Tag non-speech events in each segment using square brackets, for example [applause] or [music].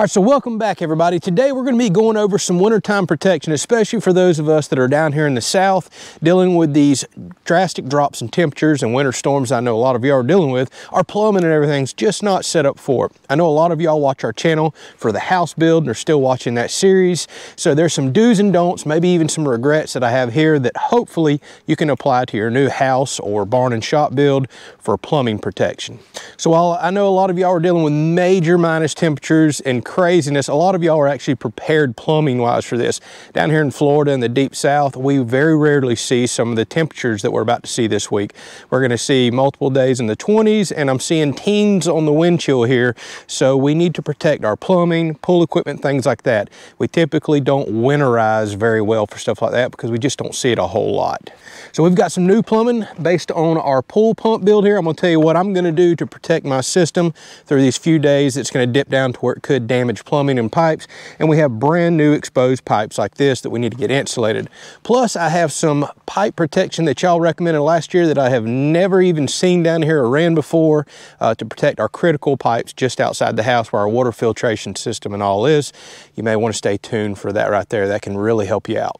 All right, so welcome back everybody. Today we're gonna to be going over some wintertime protection, especially for those of us that are down here in the South dealing with these drastic drops in temperatures and winter storms I know a lot of y'all are dealing with. Our plumbing and everything's just not set up for it. I know a lot of y'all watch our channel for the house build and are still watching that series. So there's some do's and don'ts, maybe even some regrets that I have here that hopefully you can apply to your new house or barn and shop build for plumbing protection. So while I know a lot of y'all are dealing with major minus temperatures and craziness. A lot of y'all are actually prepared plumbing wise for this. Down here in Florida in the deep south, we very rarely see some of the temperatures that we're about to see this week. We're gonna see multiple days in the 20s and I'm seeing teens on the wind chill here. So we need to protect our plumbing, pool equipment, things like that. We typically don't winterize very well for stuff like that because we just don't see it a whole lot. So we've got some new plumbing based on our pool pump build here. I'm gonna tell you what I'm gonna do to protect my system through these few days. It's gonna dip down to where it could damage plumbing and pipes. And we have brand new exposed pipes like this that we need to get insulated. Plus I have some pipe protection that y'all recommended last year that I have never even seen down here or ran before uh, to protect our critical pipes just outside the house where our water filtration system and all is. You may wanna stay tuned for that right there. That can really help you out.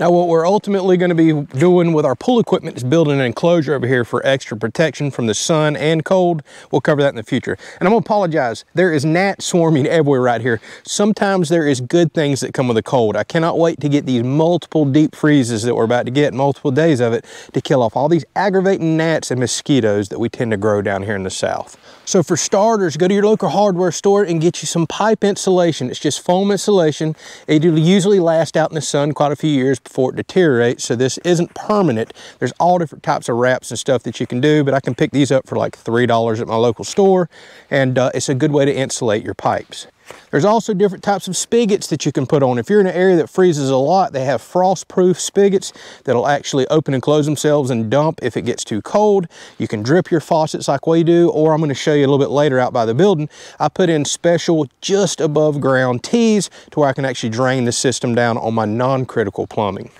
Now what we're ultimately gonna be doing with our pool equipment is building an enclosure over here for extra protection from the sun and cold. We'll cover that in the future. And I'm gonna apologize. There is gnats swarming everywhere right here. Sometimes there is good things that come with the cold. I cannot wait to get these multiple deep freezes that we're about to get, multiple days of it, to kill off all these aggravating gnats and mosquitoes that we tend to grow down here in the south. So for starters, go to your local hardware store and get you some pipe insulation. It's just foam insulation. It'll usually last out in the sun quite a few years before it deteriorates, so this isn't permanent. There's all different types of wraps and stuff that you can do, but I can pick these up for like $3 at my local store, and uh, it's a good way to insulate your pipes. There's also different types of spigots that you can put on. If you're in an area that freezes a lot, they have frost-proof spigots that'll actually open and close themselves and dump if it gets too cold. You can drip your faucets like we do, or I'm gonna show you a little bit later out by the building. I put in special just above ground tees to where I can actually drain the system down on my non-critical plumbing.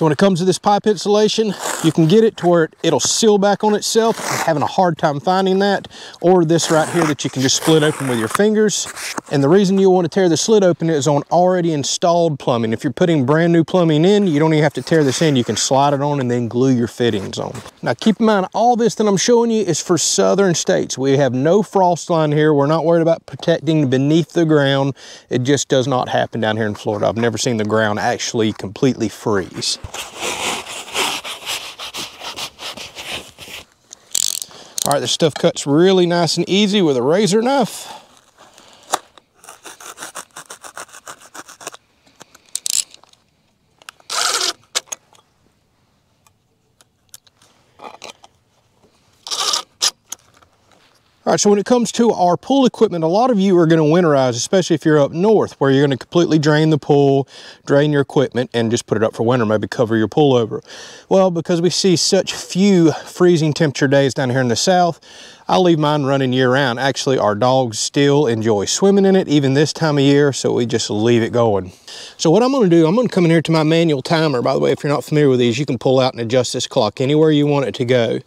So when it comes to this pipe insulation, you can get it to where it'll seal back on itself. Having a hard time finding that. Or this right here that you can just split open with your fingers. And the reason you want to tear the slit open is on already installed plumbing. If you're putting brand new plumbing in, you don't even have to tear this in. You can slide it on and then glue your fittings on. Now keep in mind, all this that I'm showing you is for southern states. We have no frost line here. We're not worried about protecting beneath the ground. It just does not happen down here in Florida. I've never seen the ground actually completely freeze. All right, this stuff cuts really nice and easy with a razor knife. So when it comes to our pool equipment, a lot of you are gonna winterize, especially if you're up north, where you're gonna completely drain the pool, drain your equipment, and just put it up for winter, maybe cover your pool over. Well, because we see such few freezing temperature days down here in the south, I'll leave mine running year round. Actually, our dogs still enjoy swimming in it, even this time of year, so we just leave it going. So what I'm gonna do, I'm gonna come in here to my manual timer. By the way, if you're not familiar with these, you can pull out and adjust this clock anywhere you want it to go.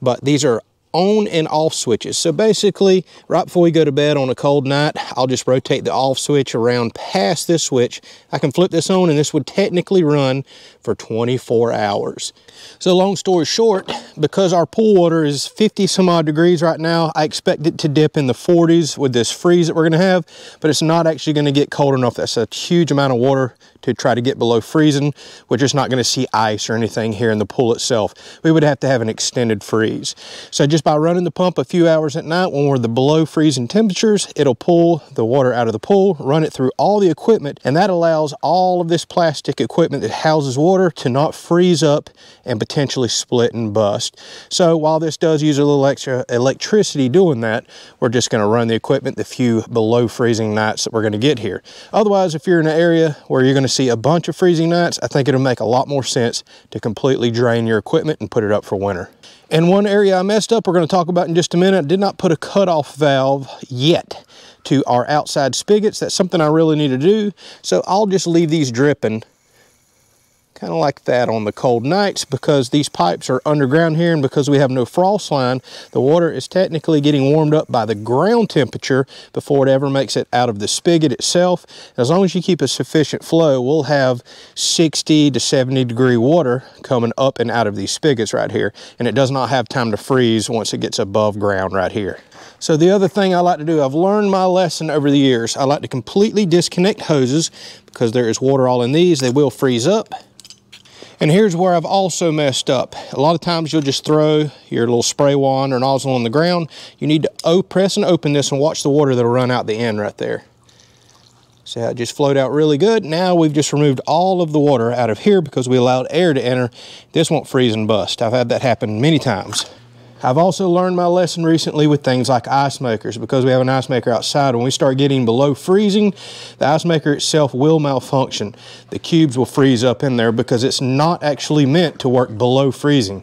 But these are on and off switches. So basically, right before we go to bed on a cold night, I'll just rotate the off switch around past this switch. I can flip this on and this would technically run for 24 hours. So long story short, because our pool water is 50 some odd degrees right now, I expect it to dip in the 40s with this freeze that we're gonna have, but it's not actually gonna get cold enough. That's a huge amount of water to try to get below freezing. We're just not gonna see ice or anything here in the pool itself. We would have to have an extended freeze. So just by running the pump a few hours at night when we're the below freezing temperatures, it'll pull the water out of the pool, run it through all the equipment, and that allows all of this plastic equipment that houses water to not freeze up and potentially split and bust. So while this does use a little extra electricity doing that, we're just gonna run the equipment the few below freezing nights that we're gonna get here. Otherwise, if you're in an area where you're gonna see a bunch of freezing nights, I think it'll make a lot more sense to completely drain your equipment and put it up for winter. And one area I messed up, we're gonna talk about in just a minute, did not put a cutoff valve yet to our outside spigots. That's something I really need to do. So I'll just leave these dripping kind of like that on the cold nights because these pipes are underground here and because we have no frost line, the water is technically getting warmed up by the ground temperature before it ever makes it out of the spigot itself. As long as you keep a sufficient flow, we'll have 60 to 70 degree water coming up and out of these spigots right here. And it does not have time to freeze once it gets above ground right here. So the other thing I like to do, I've learned my lesson over the years. I like to completely disconnect hoses because there is water all in these. They will freeze up. And here's where I've also messed up. A lot of times you'll just throw your little spray wand or nozzle on the ground. You need to press and open this and watch the water that'll run out the end right there. See how it just flowed out really good? Now we've just removed all of the water out of here because we allowed air to enter. This won't freeze and bust. I've had that happen many times. I've also learned my lesson recently with things like ice makers because we have an ice maker outside. When we start getting below freezing, the ice maker itself will malfunction. The cubes will freeze up in there because it's not actually meant to work below freezing.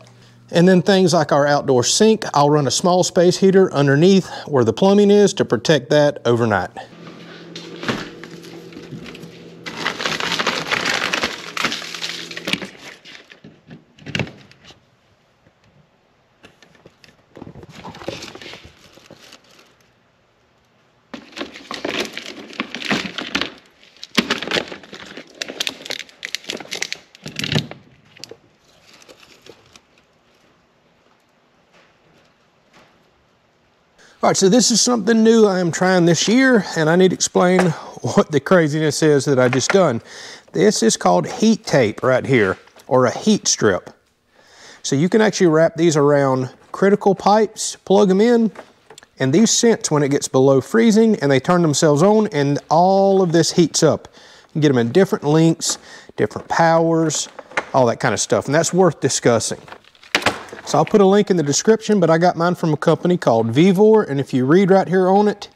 And then things like our outdoor sink, I'll run a small space heater underneath where the plumbing is to protect that overnight. All right, so this is something new I am trying this year, and I need to explain what the craziness is that I just done. This is called heat tape right here, or a heat strip. So you can actually wrap these around critical pipes, plug them in, and these sense when it gets below freezing and they turn themselves on and all of this heats up. You can get them in different lengths, different powers, all that kind of stuff, and that's worth discussing. So I'll put a link in the description, but I got mine from a company called Vevor, and if you read right here on it,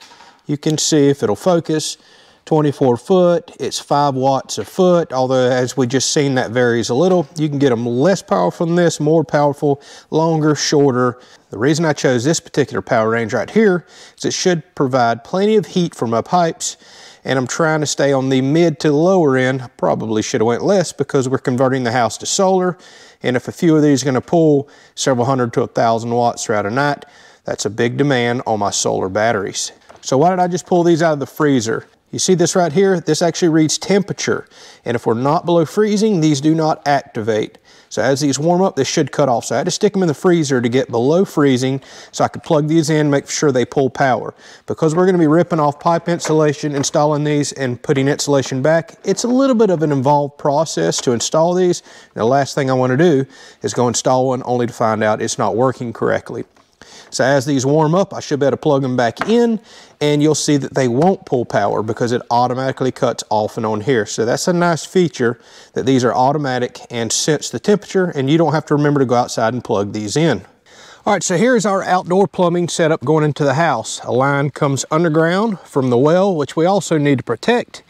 you can see if it'll focus, 24 foot, it's 5 watts a foot, although as we just seen that varies a little. You can get them less powerful than this, more powerful, longer, shorter. The reason I chose this particular power range right here is it should provide plenty of heat for my pipes and I'm trying to stay on the mid to lower end. Probably should have went less because we're converting the house to solar. And if a few of these are gonna pull several hundred to a thousand watts throughout a night, that's a big demand on my solar batteries. So why did I just pull these out of the freezer? You see this right here? This actually reads temperature. And if we're not below freezing, these do not activate. So as these warm up, this should cut off. So I had to stick them in the freezer to get below freezing so I could plug these in, make sure they pull power. Because we're gonna be ripping off pipe insulation, installing these and putting insulation back, it's a little bit of an involved process to install these. And the last thing I wanna do is go install one only to find out it's not working correctly. So as these warm up, I should be able to plug them back in and you'll see that they won't pull power because it automatically cuts off and on here. So that's a nice feature that these are automatic and sense the temperature and you don't have to remember to go outside and plug these in. All right, so here's our outdoor plumbing setup going into the house. A line comes underground from the well, which we also need to protect.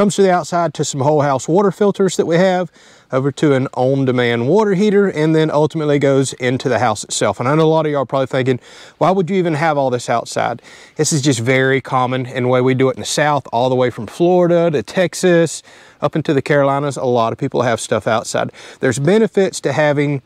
Comes to the outside to some whole house water filters that we have over to an on-demand water heater and then ultimately goes into the house itself. And I know a lot of y'all are probably thinking, why would you even have all this outside? This is just very common in the way we do it in the South, all the way from Florida to Texas, up into the Carolinas. A lot of people have stuff outside. There's benefits to having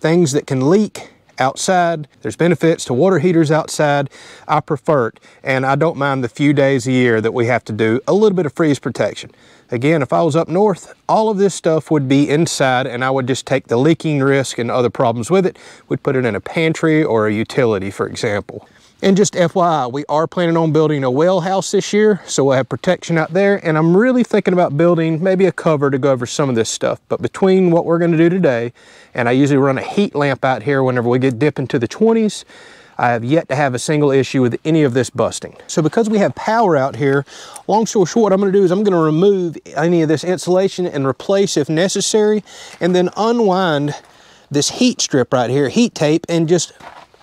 things that can leak outside. There's benefits to water heaters outside. I prefer it, and I don't mind the few days a year that we have to do a little bit of freeze protection. Again, if I was up north, all of this stuff would be inside and I would just take the leaking risk and other problems with it. We'd put it in a pantry or a utility, for example. And just FYI, we are planning on building a well house this year, so we'll have protection out there. And I'm really thinking about building maybe a cover to go over some of this stuff. But between what we're gonna do today, and I usually run a heat lamp out here whenever we get dip into the 20s, I have yet to have a single issue with any of this busting. So because we have power out here, long story short, what I'm gonna do is I'm gonna remove any of this insulation and replace if necessary, and then unwind this heat strip right here, heat tape, and just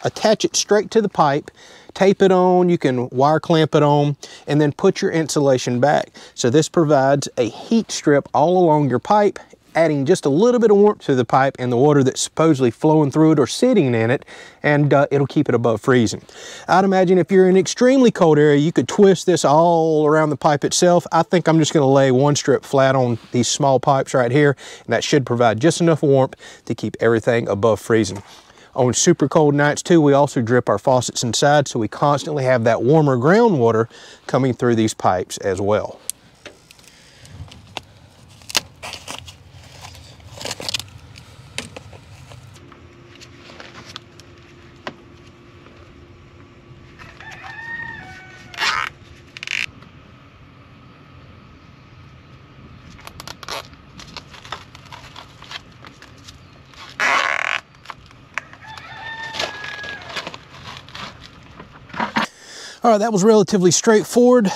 attach it straight to the pipe, tape it on, you can wire clamp it on, and then put your insulation back. So this provides a heat strip all along your pipe adding just a little bit of warmth to the pipe and the water that's supposedly flowing through it or sitting in it, and uh, it'll keep it above freezing. I'd imagine if you're in an extremely cold area, you could twist this all around the pipe itself. I think I'm just gonna lay one strip flat on these small pipes right here, and that should provide just enough warmth to keep everything above freezing. On super cold nights too, we also drip our faucets inside so we constantly have that warmer groundwater coming through these pipes as well. That was relatively straightforward.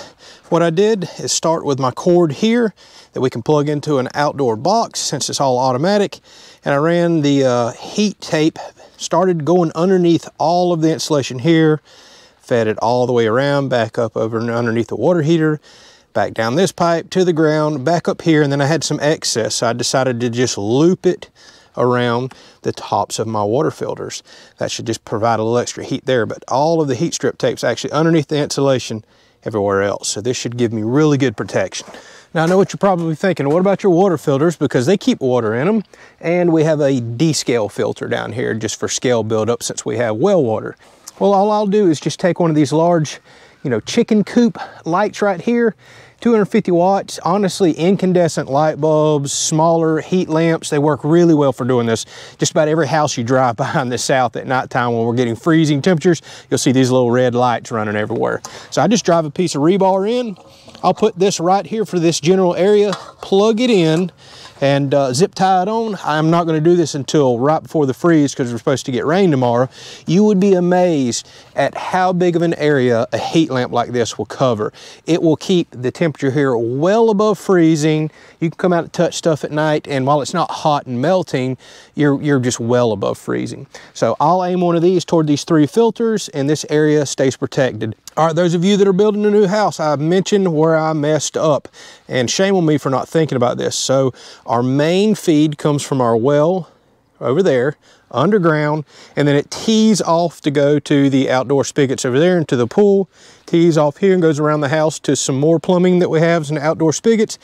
What I did is start with my cord here that we can plug into an outdoor box since it's all automatic. And I ran the uh, heat tape, started going underneath all of the insulation here, fed it all the way around, back up over and underneath the water heater, back down this pipe to the ground, back up here, and then I had some excess, so I decided to just loop it around the tops of my water filters. That should just provide a little extra heat there, but all of the heat strip tape's actually underneath the insulation everywhere else. So this should give me really good protection. Now I know what you're probably thinking, what about your water filters? Because they keep water in them. And we have a D-scale filter down here just for scale buildup since we have well water. Well, all I'll do is just take one of these large, you know, chicken coop lights right here 250 watts, honestly, incandescent light bulbs, smaller heat lamps, they work really well for doing this. Just about every house you drive [laughs] by in the south at nighttime when we're getting freezing temperatures, you'll see these little red lights running everywhere. So I just drive a piece of rebar in. I'll put this right here for this general area, plug it in, and uh, zip tie it on. I'm not going to do this until right before the freeze because we're supposed to get rain tomorrow. You would be amazed at how big of an area a heat lamp like this will cover. It will keep the temperature here well above freezing. You can come out and touch stuff at night and while it's not hot and melting, you're, you're just well above freezing. So I'll aim one of these toward these three filters and this area stays protected. All right, those of you that are building a new house, I mentioned where I messed up and shame on me for not thinking about this. So our main feed comes from our well over there underground and then it tees off to go to the outdoor spigots over there into the pool tees off here and goes around the house to some more plumbing that we have some outdoor spigots.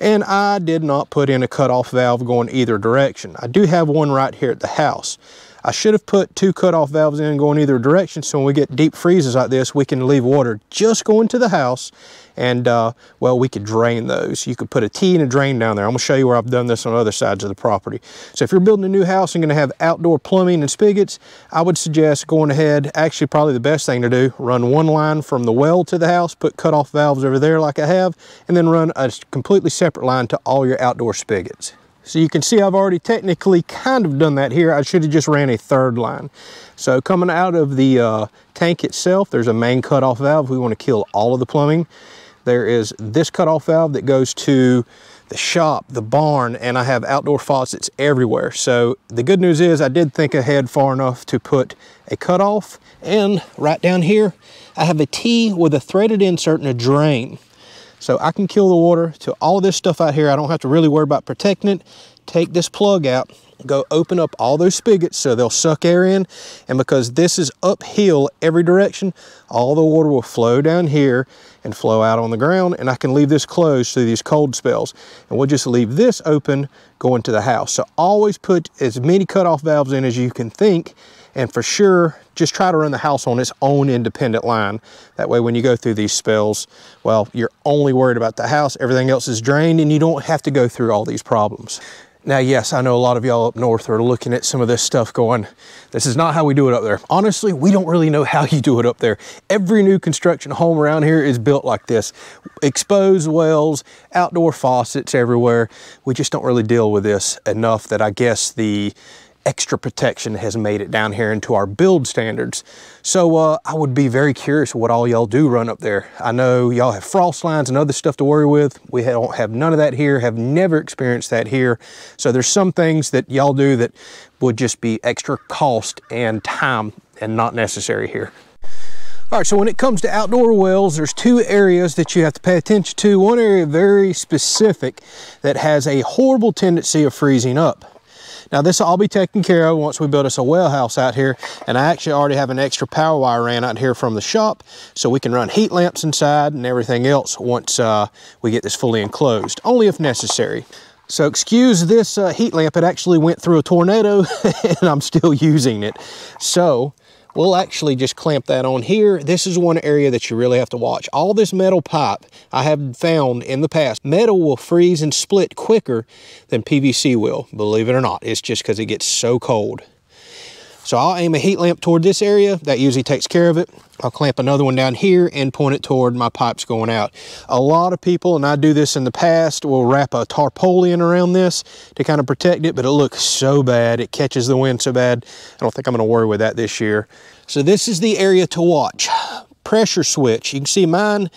And I did not put in a cutoff valve going either direction. I do have one right here at the house I should have put two cutoff valves in going either direction so when we get deep freezes like this, we can leave water just going to the house and uh, well, we could drain those. You could put a T and a drain down there. I'm gonna show you where I've done this on other sides of the property. So if you're building a new house and gonna have outdoor plumbing and spigots, I would suggest going ahead, actually probably the best thing to do, run one line from the well to the house, put cutoff valves over there like I have, and then run a completely separate line to all your outdoor spigots. So you can see I've already technically kind of done that here. I should have just ran a third line. So coming out of the uh, tank itself, there's a main cutoff valve. We want to kill all of the plumbing. There is this cutoff valve that goes to the shop, the barn, and I have outdoor faucets everywhere. So the good news is I did think ahead far enough to put a cutoff and right down here, I have a T with a threaded insert and a drain. So I can kill the water to all this stuff out here. I don't have to really worry about protecting it. Take this plug out, go open up all those spigots so they'll suck air in. And because this is uphill every direction, all the water will flow down here and flow out on the ground. And I can leave this closed through these cold spells. And we'll just leave this open going to the house. So always put as many cutoff valves in as you can think and for sure just try to run the house on its own independent line. That way when you go through these spells well you're only worried about the house. Everything else is drained and you don't have to go through all these problems. Now yes i know a lot of y'all up north are looking at some of this stuff going this is not how we do it up there. Honestly we don't really know [laughs] how you do it up there. Every new construction home around here is built like this. Exposed wells outdoor faucets everywhere. We just don't really deal with this enough that i guess the extra protection has made it down here into our build standards. So uh, I would be very curious what all y'all do run up there. I know y'all have frost lines and other stuff to worry with. We don't have none of that here, have never experienced that here. So there's some things that y'all do that would just be extra cost and time and not necessary here. All right, so when it comes to outdoor wells, there's two areas that you have to pay attention to. One area very specific that has a horrible tendency of freezing up. Now this will all be taken care of once we build us a well house out here. And I actually already have an extra power wire ran out here from the shop so we can run heat lamps inside and everything else once uh, we get this fully enclosed, only if necessary. So excuse this uh, heat lamp, it actually went through a tornado [laughs] and I'm still using it. So we'll actually just clamp that on here. This is one area that you really have to watch. All this metal pipe I have found in the past, metal will freeze and split quicker than PVC will, believe it or not. It's just because it gets so cold. So I'll aim a heat lamp toward this area. That usually takes care of it. I'll clamp another one down here and point it toward my pipes going out. A lot of people, and I do this in the past, will wrap a tarpaulin around this to kind of protect it, but it looks so bad. It catches the wind so bad. I don't think I'm gonna worry with that this year. So this is the area to watch. Pressure switch. You can see mine,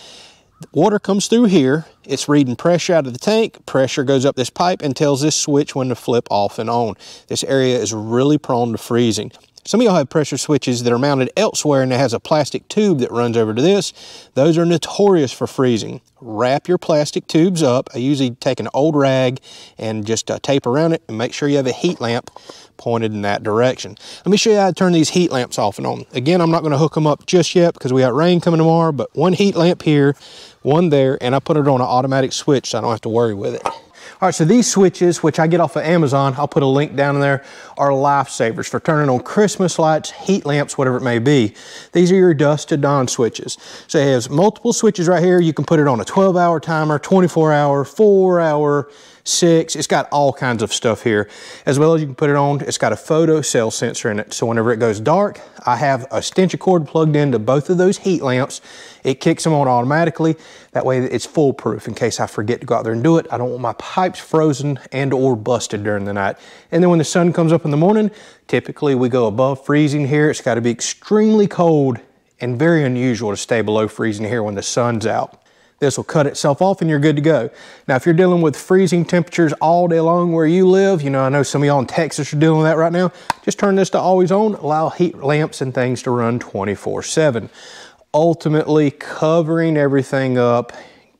water comes through here. It's reading pressure out of the tank. Pressure goes up this pipe and tells this switch when to flip off and on. This area is really prone to freezing. Some of y'all have pressure switches that are mounted elsewhere and it has a plastic tube that runs over to this. Those are notorious for freezing. Wrap your plastic tubes up. I usually take an old rag and just uh, tape around it and make sure you have a heat lamp pointed in that direction. Let me show you how to turn these heat lamps off and on. Again, I'm not gonna hook them up just yet because we got rain coming tomorrow, but one heat lamp here, one there, and I put it on an automatic switch so I don't have to worry with it. All right, so these switches, which I get off of Amazon, I'll put a link down there, are lifesavers for turning on Christmas lights, heat lamps, whatever it may be. These are your dusk to dawn switches. So it has multiple switches right here. You can put it on a 12 hour timer, 24 hour, four hour, six. It's got all kinds of stuff here. As well as you can put it on, it's got a photo cell sensor in it. So whenever it goes dark, I have a extension cord plugged into both of those heat lamps. It kicks them on automatically. That way it's foolproof in case I forget to go out there and do it. I don't want my pipes frozen and or busted during the night. And then when the sun comes up in the morning, typically we go above freezing here. It's got to be extremely cold and very unusual to stay below freezing here when the sun's out. This will cut itself off and you're good to go. Now, if you're dealing with freezing temperatures all day long where you live, you know, I know some of y'all in Texas are dealing with that right now, just turn this to always on, allow heat lamps and things to run 24 seven. Ultimately, covering everything up,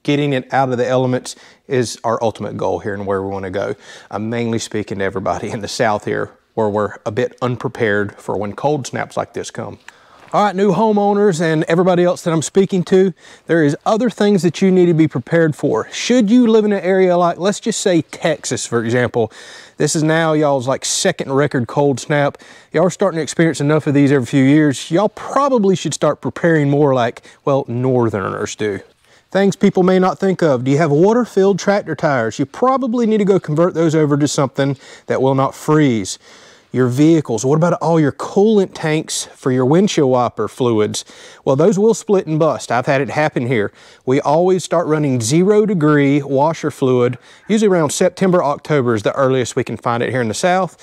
getting it out of the elements is our ultimate goal here and where we want to go. I'm mainly speaking to everybody in the South here where we're a bit unprepared for when cold snaps like this come. All right, new homeowners and everybody else that I'm speaking to, there is other things that you need to be prepared for. Should you live in an area like, let's just say Texas, for example, this is now y'all's like second record cold snap. Y'all are starting to experience enough of these every few years. Y'all probably should start preparing more like, well, northerners do. Things people may not think of. Do you have water-filled tractor tires? You probably need to go convert those over to something that will not freeze your vehicles? What about all your coolant tanks for your windshield wiper fluids? Well, those will split and bust. I've had it happen here. We always start running zero degree washer fluid, usually around September, October is the earliest we can find it here in the South.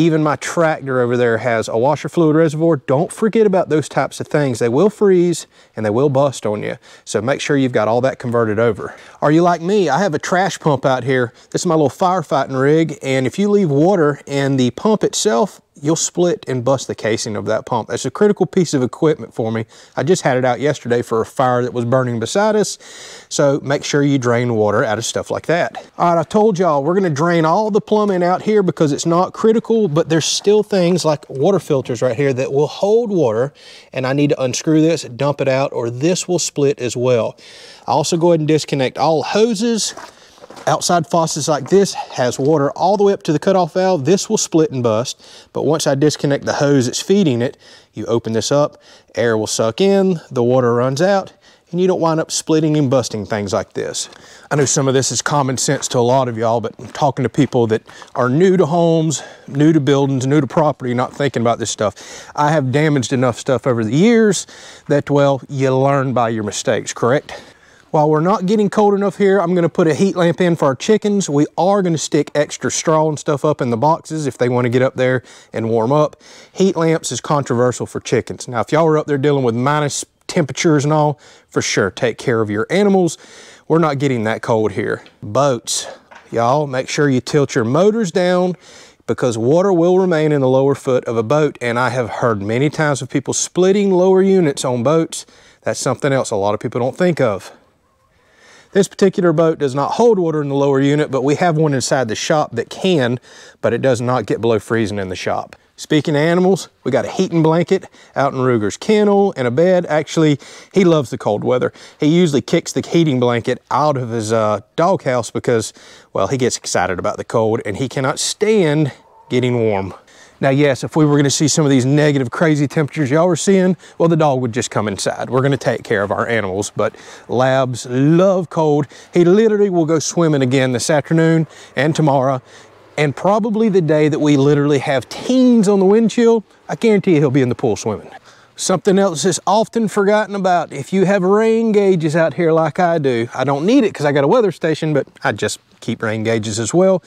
Even my tractor over there has a washer fluid reservoir. Don't forget about those types of things. They will freeze and they will bust on you. So make sure you've got all that converted over. Are you like me? I have a trash pump out here. This is my little firefighting rig. And if you leave water in the pump itself, you'll split and bust the casing of that pump. That's a critical piece of equipment for me. I just had it out yesterday for a fire that was burning beside us. So make sure you drain water out of stuff like that. All right, I told y'all we're gonna drain all the plumbing out here because it's not critical, but there's still things like water filters right here that will hold water and I need to unscrew this, dump it out, or this will split as well. I also go ahead and disconnect all hoses, outside faucets like this has water all the way up to the cutoff valve. This will split and bust, but once I disconnect the hose that's feeding it, you open this up, air will suck in, the water runs out, and you don't wind up splitting and busting things like this. I know some of this is common sense to a lot of y'all, but I'm talking to people that are new to homes, new to buildings, new to property, not thinking about this stuff. I have damaged enough stuff over the years that, well, you learn by your mistakes, correct? While we're not getting cold enough here, I'm gonna put a heat lamp in for our chickens. We are gonna stick extra straw and stuff up in the boxes if they wanna get up there and warm up. Heat lamps is controversial for chickens. Now, if y'all are up there dealing with minus temperatures and all, for sure, take care of your animals. We're not getting that cold here. Boats, y'all, make sure you tilt your motors down, because water will remain in the lower foot of a boat. And I have heard many times of people splitting lower units on boats. That's something else a lot of people don't think of. This particular boat does not hold water in the lower unit, but we have one inside the shop that can, but it does not get below freezing in the shop. Speaking of animals, we got a heating blanket out in Ruger's kennel and a bed. Actually, he loves the cold weather. He usually kicks the heating blanket out of his uh, doghouse because, well, he gets excited about the cold and he cannot stand getting warm. Now, yes, if we were gonna see some of these negative, crazy temperatures y'all were seeing, well, the dog would just come inside. We're gonna take care of our animals, but Labs love cold. He literally will go swimming again this afternoon and tomorrow and probably the day that we literally have teens on the wind chill, I guarantee you he'll be in the pool swimming. Something else that's often forgotten about, if you have rain gauges out here like I do, I don't need it because I got a weather station, but I just keep rain gauges as well.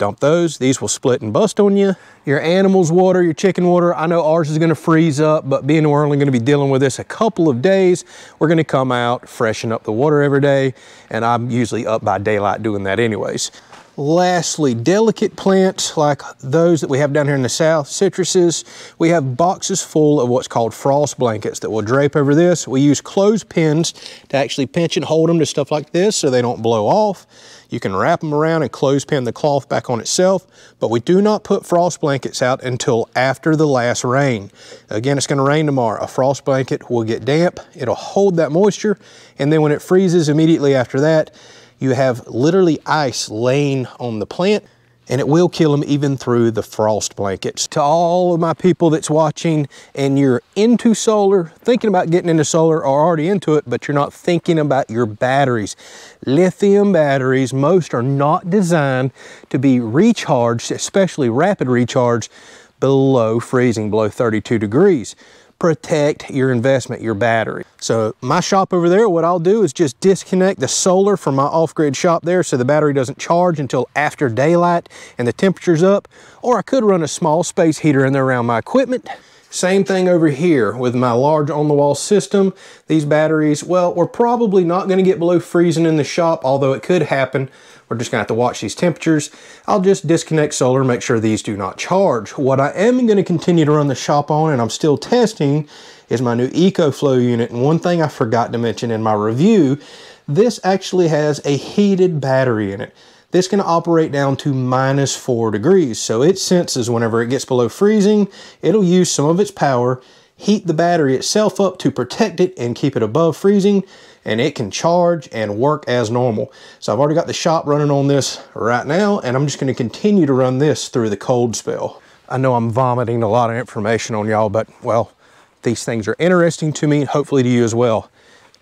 Dump those, these will split and bust on you. Your animal's water, your chicken water, I know ours is gonna freeze up, but being we're only gonna be dealing with this a couple of days, we're gonna come out, freshen up the water every day, and I'm usually up by daylight doing that anyways. Lastly, delicate plants like those that we have down here in the south, citruses, we have boxes full of what's called frost blankets that will drape over this. We use clothespins to actually pinch and hold them to stuff like this so they don't blow off. You can wrap them around and clothespin the cloth back on itself, but we do not put frost blankets out until after the last rain. Again, it's gonna rain tomorrow. A frost blanket will get damp, it'll hold that moisture, and then when it freezes immediately after that, you have literally ice laying on the plant and it will kill them even through the frost blankets. To all of my people that's watching and you're into solar, thinking about getting into solar or already into it, but you're not thinking about your batteries. Lithium batteries, most are not designed to be recharged, especially rapid recharge, below freezing, below 32 degrees protect your investment, your battery. So my shop over there, what I'll do is just disconnect the solar from my off-grid shop there so the battery doesn't charge until after daylight and the temperature's up. Or I could run a small space heater in there around my equipment. Same thing over here with my large on-the-wall system. These batteries, well, we're probably not gonna get below freezing in the shop, although it could happen. We're just gonna have to watch these temperatures. I'll just disconnect solar, make sure these do not charge. What I am gonna continue to run the shop on, and I'm still testing, is my new EcoFlow unit. And one thing I forgot to mention in my review, this actually has a heated battery in it. This can operate down to minus four degrees. So it senses whenever it gets below freezing, it'll use some of its power, heat the battery itself up to protect it and keep it above freezing and it can charge and work as normal. So I've already got the shop running on this right now, and I'm just gonna continue to run this through the cold spell. I know I'm vomiting a lot of information on y'all, but well, these things are interesting to me, hopefully to you as well.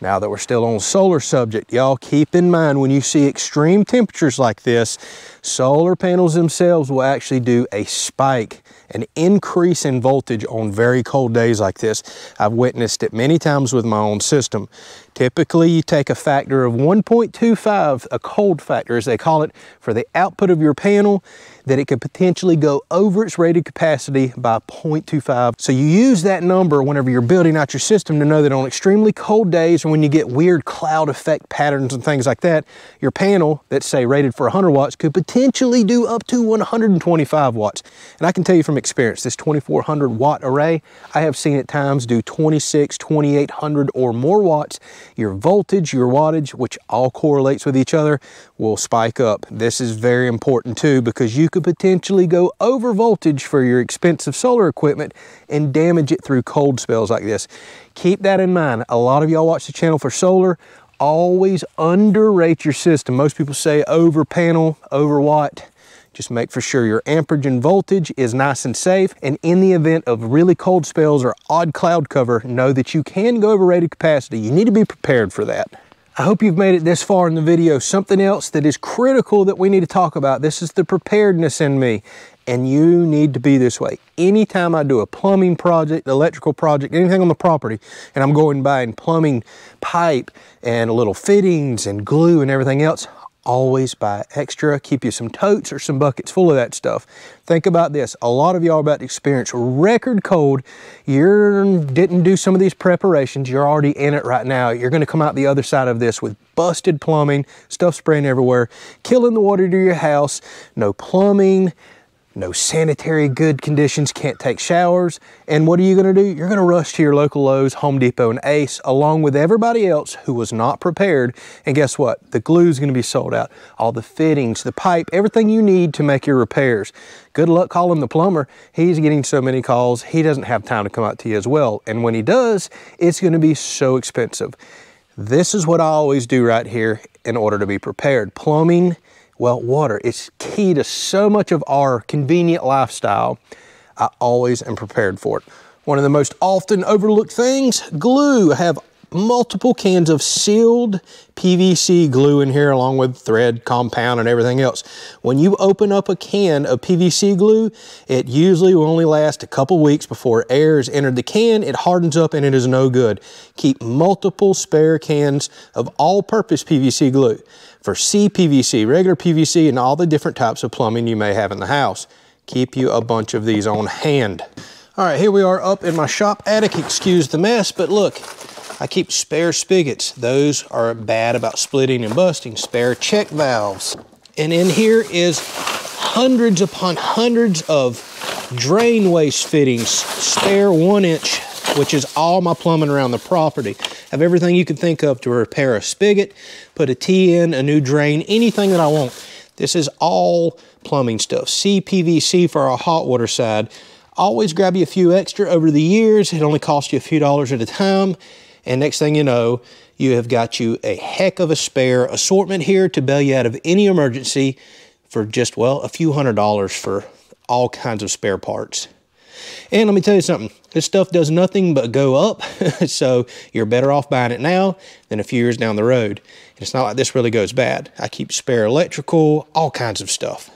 Now that we're still on solar subject, y'all keep in mind when you see extreme temperatures like this, solar panels themselves will actually do a spike an increase in voltage on very cold days like this. I've witnessed it many times with my own system. Typically, you take a factor of 1.25, a cold factor as they call it, for the output of your panel, that it could potentially go over its rated capacity by 0.25. So you use that number whenever you're building out your system to know that on extremely cold days or when you get weird cloud effect patterns and things like that, your panel that's say rated for 100 watts could potentially do up to 125 watts. And I can tell you from experience, this 2400 watt array, I have seen at times do 26, 2800 or more watts. Your voltage, your wattage, which all correlates with each other, will spike up. This is very important too because you could potentially go over voltage for your expensive solar equipment and damage it through cold spells like this. Keep that in mind. A lot of y'all watch the channel for solar always underrate your system. Most people say over panel, over watt. Just make for sure your amperage and voltage is nice and safe. And in the event of really cold spells or odd cloud cover, know that you can go over rated capacity. You need to be prepared for that. I hope you've made it this far in the video. Something else that is critical that we need to talk about. This is the preparedness in me. And you need to be this way. Anytime I do a plumbing project, electrical project, anything on the property, and I'm going buying plumbing pipe and a little fittings and glue and everything else, always buy extra. Keep you some totes or some buckets full of that stuff. Think about this. A lot of y'all about to experience record cold. You didn't do some of these preparations. You're already in it right now. You're going to come out the other side of this with busted plumbing, stuff spraying everywhere, killing the water to your house, no plumbing, no sanitary good conditions, can't take showers. And what are you gonna do? You're gonna rush to your local Lowe's, Home Depot, and Ace, along with everybody else who was not prepared. And guess what? The glue is gonna be sold out. All the fittings, the pipe, everything you need to make your repairs. Good luck calling the plumber. He's getting so many calls, he doesn't have time to come out to you as well. And when he does, it's gonna be so expensive. This is what I always do right here in order to be prepared. Plumbing, well, water is key to so much of our convenient lifestyle. I always am prepared for it. One of the most often overlooked things, glue. I have multiple cans of sealed PVC glue in here along with thread, compound, and everything else. When you open up a can of PVC glue, it usually will only last a couple weeks before air has entered the can, it hardens up and it is no good. Keep multiple spare cans of all-purpose PVC glue for CPVC, regular PVC, and all the different types of plumbing you may have in the house. Keep you a bunch of these on hand. All right, here we are up in my shop attic. Excuse the mess, but look, I keep spare spigots. Those are bad about splitting and busting. Spare check valves. And in here is hundreds upon hundreds of drain waste fittings, spare one inch, which is all my plumbing around the property. Have everything you can think of to repair a spigot, put a T in, a new drain, anything that I want. This is all plumbing stuff. CPVC for our hot water side. Always grab you a few extra over the years. It only costs you a few dollars at a time. And next thing you know, you have got you a heck of a spare assortment here to bail you out of any emergency for just, well, a few hundred dollars for all kinds of spare parts. And let me tell you something, this stuff does nothing but go up, [laughs] so you're better off buying it now than a few years down the road. And it's not like this really goes bad. I keep spare electrical, all kinds of stuff.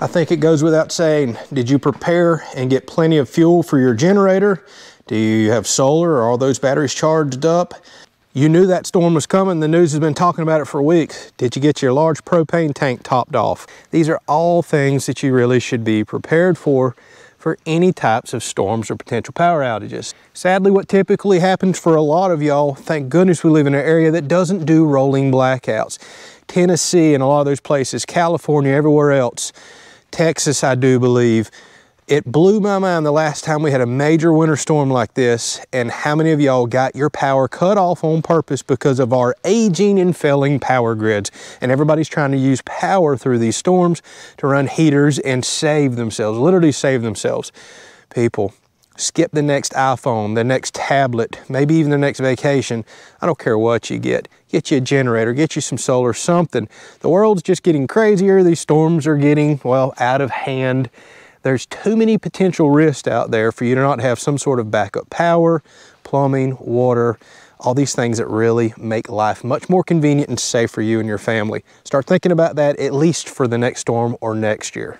I think it goes without saying, did you prepare and get plenty of fuel for your generator? Do you have solar? Are all those batteries charged up? You knew that storm was coming. The news has been talking about it for weeks. Did you get your large propane tank topped off? These are all things that you really should be prepared for for any types of storms or potential power outages. Sadly, what typically happens for a lot of y'all, thank goodness we live in an area that doesn't do rolling blackouts. Tennessee and a lot of those places, California, everywhere else, Texas, I do believe, it blew my mind the last time we had a major winter storm like this and how many of y'all got your power cut off on purpose because of our aging and failing power grids. And everybody's trying to use power through these storms to run heaters and save themselves, literally save themselves. People, skip the next iPhone, the next tablet, maybe even the next vacation. I don't care what you get. Get you a generator, get you some solar, something. The world's just getting crazier. These storms are getting, well, out of hand. There's too many potential risks out there for you to not have some sort of backup power, plumbing, water, all these things that really make life much more convenient and safe for you and your family. Start thinking about that at least for the next storm or next year.